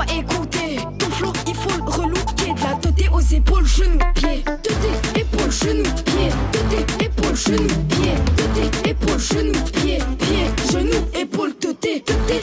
pas. Ton flow, il faut le relooker. De la teuté aux épaules, genoux, pieds. Teuté, épaules, genoux, pieds. Teuté, épaules, genoux, pieds. Teuté, épaules, genoux, pieds. Pieds, genoux, épaules, teuté. Teuté,